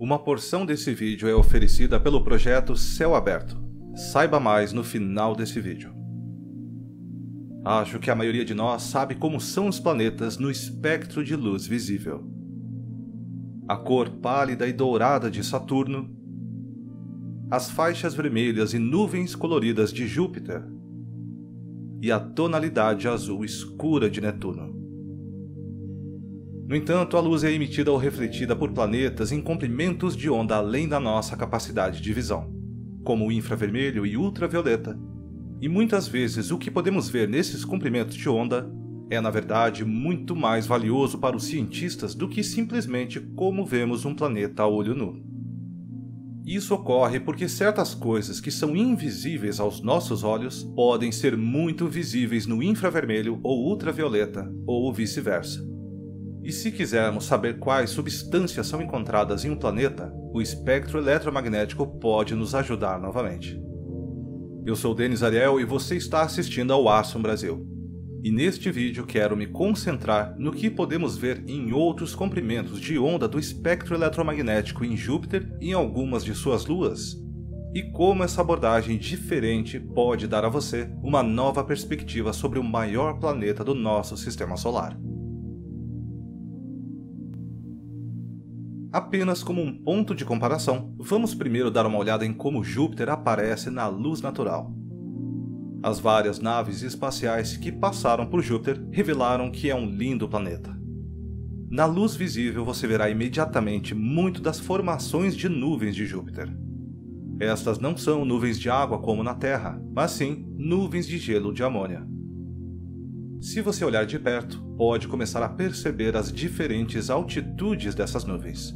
Uma porção desse vídeo é oferecida pelo projeto Céu Aberto. Saiba mais no final desse vídeo. Acho que a maioria de nós sabe como são os planetas no espectro de luz visível. A cor pálida e dourada de Saturno, as faixas vermelhas e nuvens coloridas de Júpiter e a tonalidade azul escura de Netuno. No entanto, a luz é emitida ou refletida por planetas em comprimentos de onda além da nossa capacidade de visão, como o infravermelho e ultravioleta. E muitas vezes o que podemos ver nesses comprimentos de onda é, na verdade, muito mais valioso para os cientistas do que simplesmente como vemos um planeta a olho nu. Isso ocorre porque certas coisas que são invisíveis aos nossos olhos podem ser muito visíveis no infravermelho ou ultravioleta, ou vice-versa. E se quisermos saber quais substâncias são encontradas em um planeta, o espectro eletromagnético pode nos ajudar novamente. Eu sou Denis Ariel e você está assistindo ao Astro Brasil. E neste vídeo quero me concentrar no que podemos ver em outros comprimentos de onda do espectro eletromagnético em Júpiter e em algumas de suas luas, e como essa abordagem diferente pode dar a você uma nova perspectiva sobre o maior planeta do nosso sistema solar. Apenas como um ponto de comparação, vamos primeiro dar uma olhada em como Júpiter aparece na luz natural. As várias naves espaciais que passaram por Júpiter revelaram que é um lindo planeta. Na luz visível você verá imediatamente muito das formações de nuvens de Júpiter. Estas não são nuvens de água como na Terra, mas sim nuvens de gelo de amônia. Se você olhar de perto, pode começar a perceber as diferentes altitudes dessas nuvens.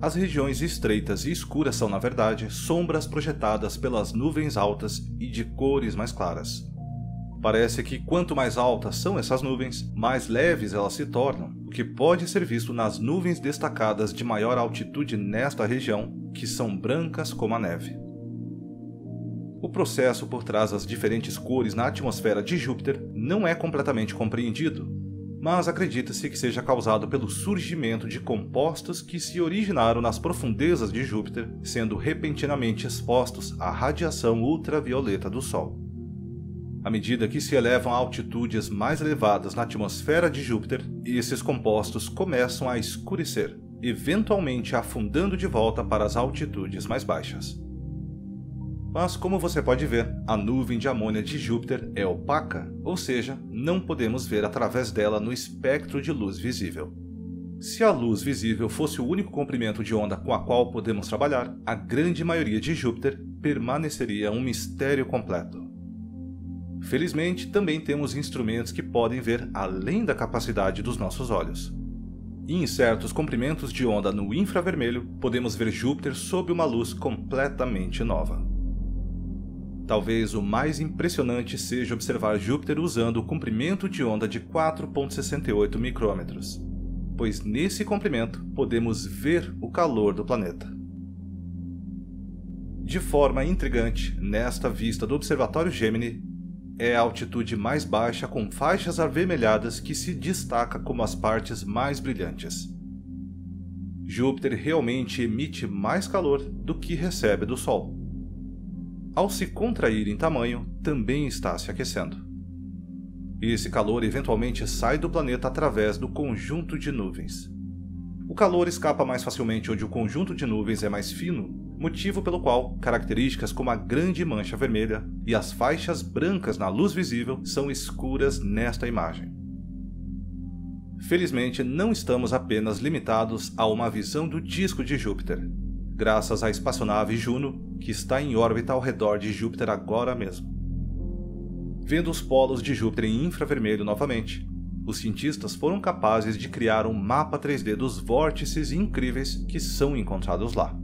As regiões estreitas e escuras são, na verdade, sombras projetadas pelas nuvens altas e de cores mais claras. Parece que quanto mais altas são essas nuvens, mais leves elas se tornam, o que pode ser visto nas nuvens destacadas de maior altitude nesta região, que são brancas como a neve. O processo por trás das diferentes cores na atmosfera de Júpiter não é completamente compreendido, mas acredita-se que seja causado pelo surgimento de compostos que se originaram nas profundezas de Júpiter, sendo repentinamente expostos à radiação ultravioleta do Sol. À medida que se elevam a altitudes mais elevadas na atmosfera de Júpiter, esses compostos começam a escurecer, eventualmente afundando de volta para as altitudes mais baixas. Mas como você pode ver, a nuvem de amônia de Júpiter é opaca, ou seja, não podemos ver através dela no espectro de luz visível. Se a luz visível fosse o único comprimento de onda com a qual podemos trabalhar, a grande maioria de Júpiter permaneceria um mistério completo. Felizmente, também temos instrumentos que podem ver além da capacidade dos nossos olhos. E em certos comprimentos de onda no infravermelho, podemos ver Júpiter sob uma luz completamente nova. Talvez o mais impressionante seja observar Júpiter usando o comprimento de onda de 4,68 micrômetros, pois nesse comprimento podemos ver o calor do planeta. De forma intrigante, nesta vista do Observatório Gemini, é a altitude mais baixa com faixas avermelhadas que se destaca como as partes mais brilhantes. Júpiter realmente emite mais calor do que recebe do Sol ao se contrair em tamanho, também está se aquecendo. Esse calor eventualmente sai do planeta através do conjunto de nuvens. O calor escapa mais facilmente onde o conjunto de nuvens é mais fino, motivo pelo qual características como a grande mancha vermelha e as faixas brancas na luz visível são escuras nesta imagem. Felizmente, não estamos apenas limitados a uma visão do disco de Júpiter graças à espaçonave Juno, que está em órbita ao redor de Júpiter agora mesmo. Vendo os polos de Júpiter em infravermelho novamente, os cientistas foram capazes de criar um mapa 3D dos vórtices incríveis que são encontrados lá.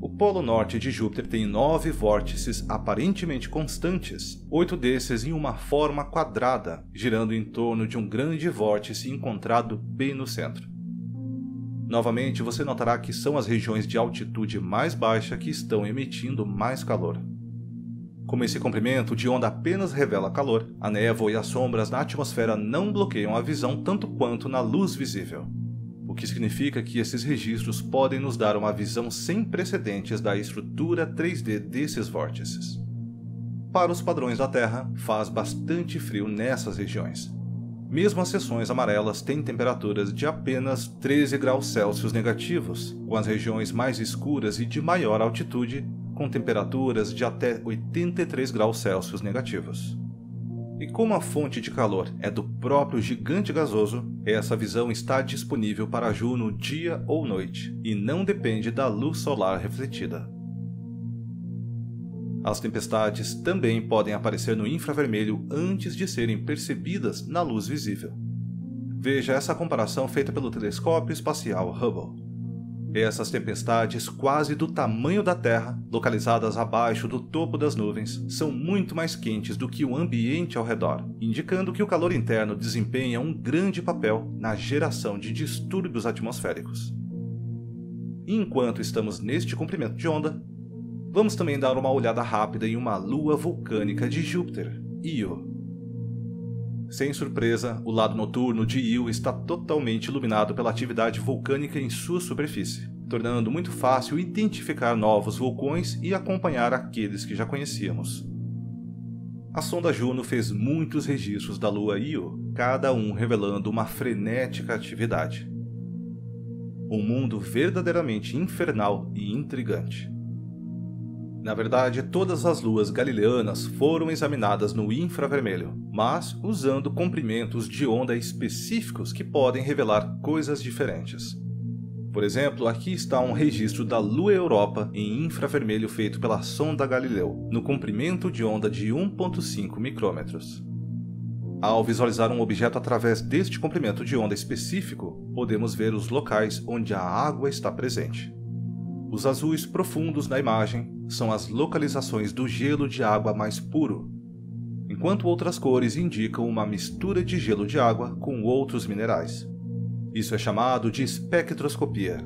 O polo norte de Júpiter tem nove vórtices aparentemente constantes, oito desses em uma forma quadrada, girando em torno de um grande vórtice encontrado bem no centro. Novamente, você notará que são as regiões de altitude mais baixa que estão emitindo mais calor. Como esse comprimento de onda apenas revela calor, a névoa e as sombras na atmosfera não bloqueiam a visão tanto quanto na luz visível, o que significa que esses registros podem nos dar uma visão sem precedentes da estrutura 3D desses vórtices. Para os padrões da Terra, faz bastante frio nessas regiões. Mesmo as seções amarelas têm temperaturas de apenas 13 graus Celsius negativos, com as regiões mais escuras e de maior altitude com temperaturas de até 83 graus Celsius negativos. E como a fonte de calor é do próprio gigante gasoso, essa visão está disponível para Juno dia ou noite e não depende da luz solar refletida. As tempestades também podem aparecer no infravermelho antes de serem percebidas na luz visível. Veja essa comparação feita pelo telescópio espacial Hubble. Essas tempestades, quase do tamanho da Terra, localizadas abaixo do topo das nuvens, são muito mais quentes do que o ambiente ao redor, indicando que o calor interno desempenha um grande papel na geração de distúrbios atmosféricos. Enquanto estamos neste comprimento de onda, Vamos também dar uma olhada rápida em uma lua vulcânica de Júpiter, Io. Sem surpresa, o lado noturno de Io está totalmente iluminado pela atividade vulcânica em sua superfície, tornando muito fácil identificar novos vulcões e acompanhar aqueles que já conhecíamos. A sonda Juno fez muitos registros da lua Io, cada um revelando uma frenética atividade. Um mundo verdadeiramente infernal e intrigante. Na verdade, todas as luas galileanas foram examinadas no infravermelho, mas usando comprimentos de onda específicos que podem revelar coisas diferentes. Por exemplo, aqui está um registro da Lua Europa em infravermelho feito pela sonda Galileu, no comprimento de onda de 1.5 micrômetros. Ao visualizar um objeto através deste comprimento de onda específico, podemos ver os locais onde a água está presente. Os azuis profundos na imagem são as localizações do gelo de água mais puro, enquanto outras cores indicam uma mistura de gelo de água com outros minerais. Isso é chamado de espectroscopia,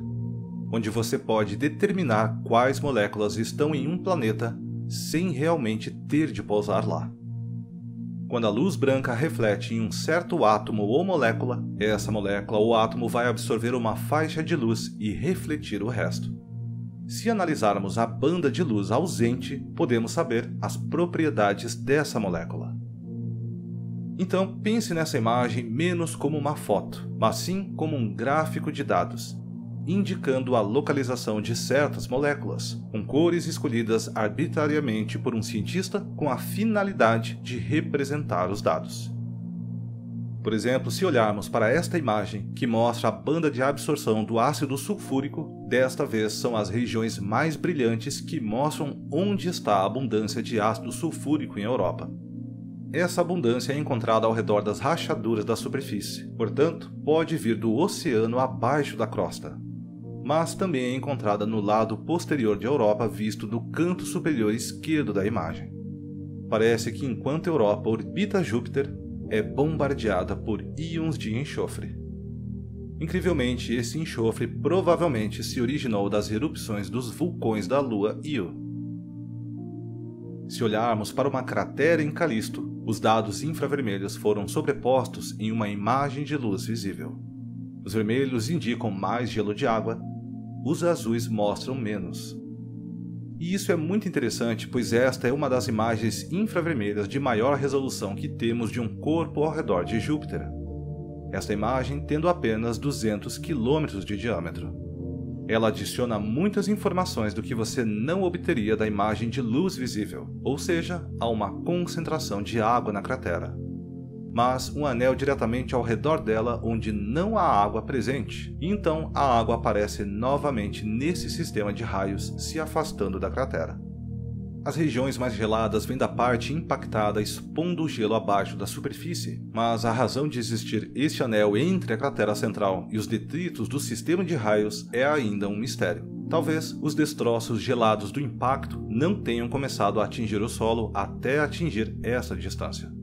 onde você pode determinar quais moléculas estão em um planeta sem realmente ter de pousar lá. Quando a luz branca reflete em um certo átomo ou molécula, essa molécula ou átomo vai absorver uma faixa de luz e refletir o resto. Se analisarmos a banda de luz ausente, podemos saber as propriedades dessa molécula. Então, pense nessa imagem menos como uma foto, mas sim como um gráfico de dados, indicando a localização de certas moléculas, com cores escolhidas arbitrariamente por um cientista com a finalidade de representar os dados. Por exemplo, se olharmos para esta imagem, que mostra a banda de absorção do ácido sulfúrico, desta vez são as regiões mais brilhantes que mostram onde está a abundância de ácido sulfúrico em Europa. Essa abundância é encontrada ao redor das rachaduras da superfície, portanto, pode vir do oceano abaixo da crosta. Mas também é encontrada no lado posterior de Europa, visto do canto superior esquerdo da imagem. Parece que enquanto Europa orbita Júpiter, é bombardeada por íons de enxofre. Incrivelmente, esse enxofre provavelmente se originou das erupções dos vulcões da Lua Io. Se olharmos para uma cratera em Calisto, os dados infravermelhos foram sobrepostos em uma imagem de luz visível. Os vermelhos indicam mais gelo de água, os azuis mostram menos. E isso é muito interessante, pois esta é uma das imagens infravermelhas de maior resolução que temos de um corpo ao redor de Júpiter. Esta imagem tendo apenas 200 km de diâmetro. Ela adiciona muitas informações do que você não obteria da imagem de luz visível, ou seja, há uma concentração de água na cratera mas um anel diretamente ao redor dela onde não há água presente. Então a água aparece novamente nesse sistema de raios se afastando da cratera. As regiões mais geladas vêm da parte impactada expondo o gelo abaixo da superfície, mas a razão de existir este anel entre a cratera central e os detritos do sistema de raios é ainda um mistério. Talvez os destroços gelados do impacto não tenham começado a atingir o solo até atingir essa distância.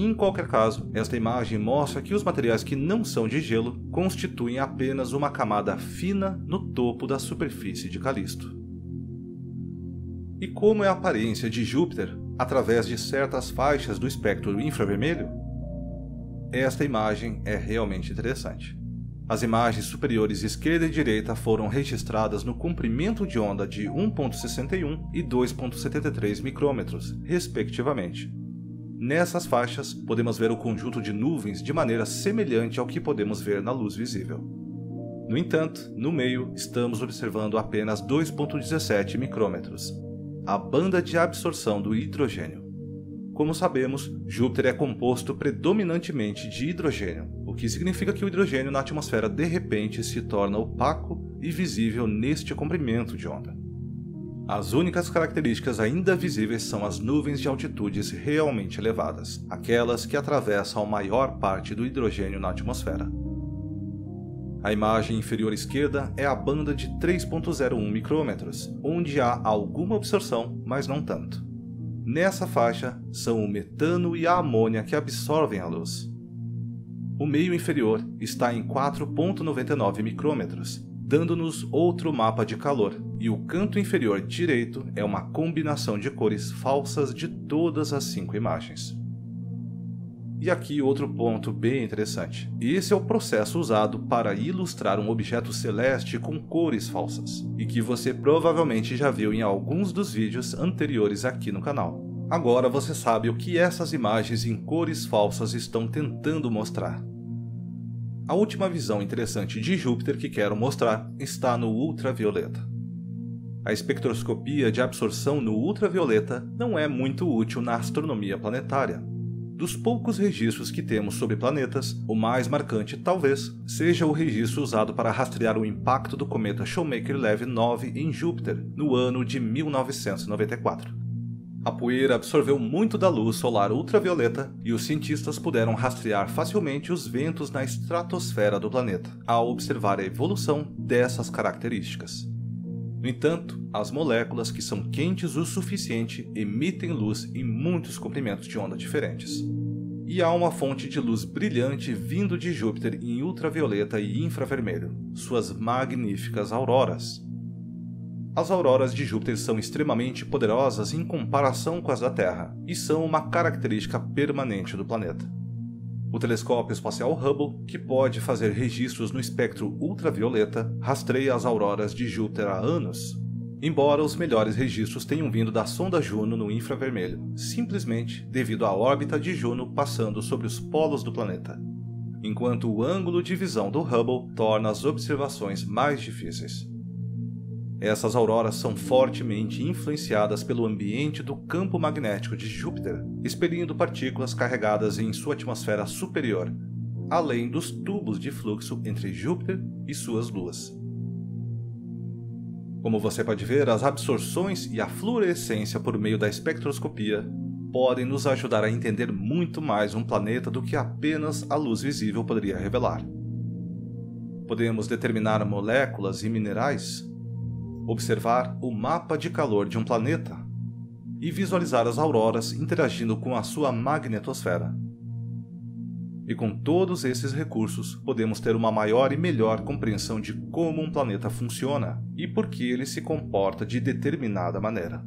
Em qualquer caso, esta imagem mostra que os materiais que não são de gelo constituem apenas uma camada fina no topo da superfície de Calisto. E como é a aparência de Júpiter através de certas faixas do espectro infravermelho? Esta imagem é realmente interessante. As imagens superiores esquerda e direita foram registradas no comprimento de onda de 1.61 e 2.73 micrômetros, respectivamente. Nessas faixas, podemos ver o conjunto de nuvens de maneira semelhante ao que podemos ver na luz visível. No entanto, no meio, estamos observando apenas 2.17 micrômetros, a banda de absorção do hidrogênio. Como sabemos, Júpiter é composto predominantemente de hidrogênio, o que significa que o hidrogênio na atmosfera de repente se torna opaco e visível neste comprimento de onda. As únicas características ainda visíveis são as nuvens de altitudes realmente elevadas, aquelas que atravessam a maior parte do hidrogênio na atmosfera. A imagem inferior esquerda é a banda de 3.01 micrômetros, onde há alguma absorção, mas não tanto. Nessa faixa são o metano e a amônia que absorvem a luz. O meio inferior está em 4,99 micrômetros, dando-nos outro mapa de calor, e o canto inferior direito é uma combinação de cores falsas de todas as cinco imagens. E aqui outro ponto bem interessante. Esse é o processo usado para ilustrar um objeto celeste com cores falsas, e que você provavelmente já viu em alguns dos vídeos anteriores aqui no canal. Agora você sabe o que essas imagens em cores falsas estão tentando mostrar. A última visão interessante de Júpiter que quero mostrar está no ultravioleta. A espectroscopia de absorção no ultravioleta não é muito útil na astronomia planetária, dos poucos registros que temos sobre planetas, o mais marcante talvez seja o registro usado para rastrear o impacto do cometa Shoemaker-Levy 9 em Júpiter no ano de 1994. A poeira absorveu muito da luz solar ultravioleta e os cientistas puderam rastrear facilmente os ventos na estratosfera do planeta, ao observar a evolução dessas características. No entanto, as moléculas que são quentes o suficiente emitem luz em muitos comprimentos de onda diferentes. E há uma fonte de luz brilhante vindo de Júpiter em ultravioleta e infravermelho, suas magníficas auroras. As auroras de Júpiter são extremamente poderosas em comparação com as da Terra e são uma característica permanente do planeta. O telescópio espacial Hubble, que pode fazer registros no espectro ultravioleta, rastreia as auroras de Júpiter há anos. Embora os melhores registros tenham vindo da sonda Juno no infravermelho, simplesmente devido à órbita de Juno passando sobre os polos do planeta, enquanto o ângulo de visão do Hubble torna as observações mais difíceis. Essas auroras são fortemente influenciadas pelo ambiente do campo magnético de Júpiter, expelindo partículas carregadas em sua atmosfera superior, além dos tubos de fluxo entre Júpiter e suas luas. Como você pode ver, as absorções e a fluorescência por meio da espectroscopia podem nos ajudar a entender muito mais um planeta do que apenas a luz visível poderia revelar. Podemos determinar moléculas e minerais observar o mapa de calor de um planeta e visualizar as auroras interagindo com a sua magnetosfera. E com todos esses recursos, podemos ter uma maior e melhor compreensão de como um planeta funciona e por que ele se comporta de determinada maneira.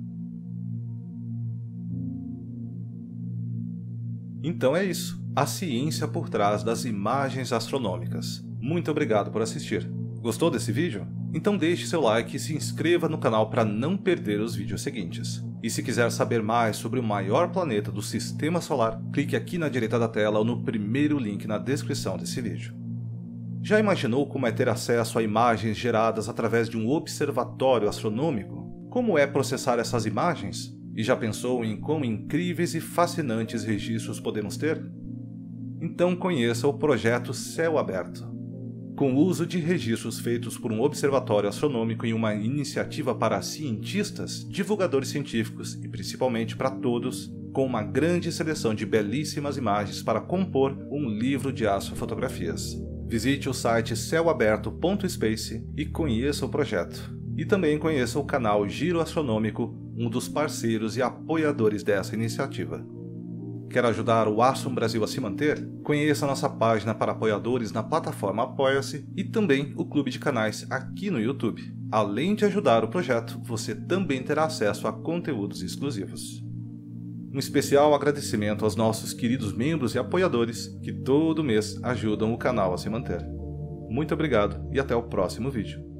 Então é isso, a ciência por trás das imagens astronômicas. Muito obrigado por assistir. Gostou desse vídeo? Então deixe seu like e se inscreva no canal para não perder os vídeos seguintes. E se quiser saber mais sobre o maior planeta do Sistema Solar, clique aqui na direita da tela ou no primeiro link na descrição desse vídeo. Já imaginou como é ter acesso a imagens geradas através de um observatório astronômico? Como é processar essas imagens? E já pensou em quão incríveis e fascinantes registros podemos ter? Então conheça o projeto Céu Aberto com o uso de registros feitos por um observatório astronômico em uma iniciativa para cientistas, divulgadores científicos e principalmente para todos, com uma grande seleção de belíssimas imagens para compor um livro de astrofotografias. Visite o site céuaberto.space e conheça o projeto. E também conheça o canal Giro Astronômico, um dos parceiros e apoiadores dessa iniciativa. Quer ajudar o Astron Brasil a se manter? Conheça nossa página para apoiadores na plataforma Apoia-se e também o clube de canais aqui no YouTube. Além de ajudar o projeto, você também terá acesso a conteúdos exclusivos. Um especial agradecimento aos nossos queridos membros e apoiadores que todo mês ajudam o canal a se manter. Muito obrigado e até o próximo vídeo.